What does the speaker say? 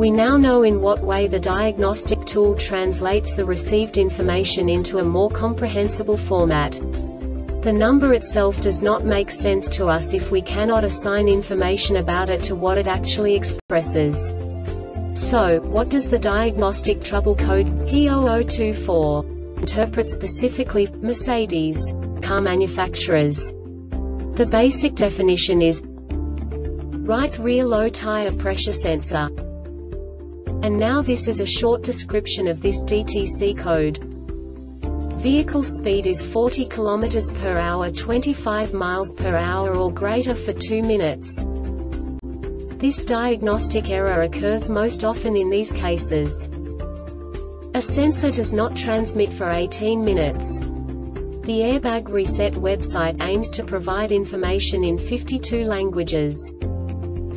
We now know in what way the diagnostic tool translates the received information into a more comprehensible format. The number itself does not make sense to us if we cannot assign information about it to what it actually expresses. So, what does the diagnostic trouble code P0024 interpret specifically Mercedes car manufacturers? The basic definition is right rear low tire pressure sensor. And now this is a short description of this DTC code. Vehicle speed is 40 km per hour 25 miles per hour or greater for 2 minutes. This diagnostic error occurs most often in these cases. A sensor does not transmit for 18 minutes. The Airbag Reset website aims to provide information in 52 languages.